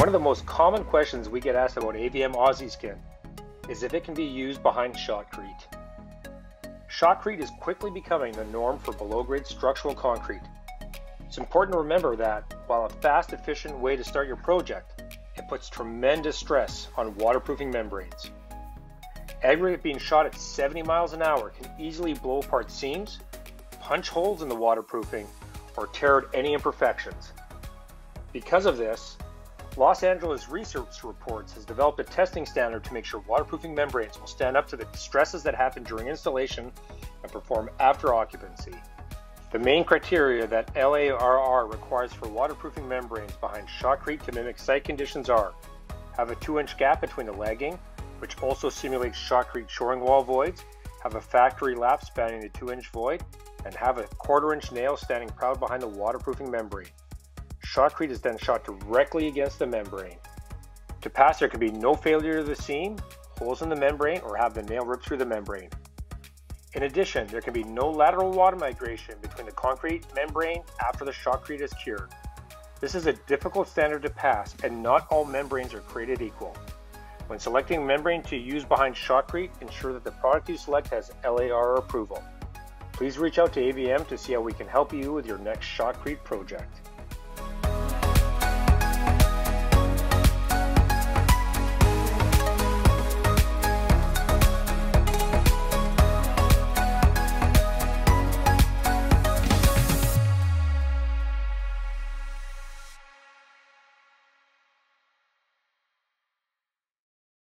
One of the most common questions we get asked about AVM Aussie Skin is if it can be used behind shotcrete. Shotcrete is quickly becoming the norm for below grade structural concrete. It's important to remember that while a fast, efficient way to start your project, it puts tremendous stress on waterproofing membranes. Aggregate being shot at 70 miles an hour can easily blow apart seams, punch holes in the waterproofing, or tear out any imperfections. Because of this, Los Angeles Research Reports has developed a testing standard to make sure waterproofing membranes will stand up to the stresses that happen during installation and perform after occupancy. The main criteria that LARR requires for waterproofing membranes behind shotcrete to mimic site conditions are have a 2 inch gap between the lagging, which also simulates shotcrete shoring wall voids, have a factory lap spanning the 2 inch void, and have a quarter inch nail standing proud behind the waterproofing membrane. Shotcrete is then shot directly against the membrane. To pass, there can be no failure of the seam, holes in the membrane, or have the nail rip through the membrane. In addition, there can be no lateral water migration between the concrete membrane after the shotcrete is cured. This is a difficult standard to pass, and not all membranes are created equal. When selecting membrane to use behind shotcrete, ensure that the product you select has LAR approval. Please reach out to AVM to see how we can help you with your next shotcrete project.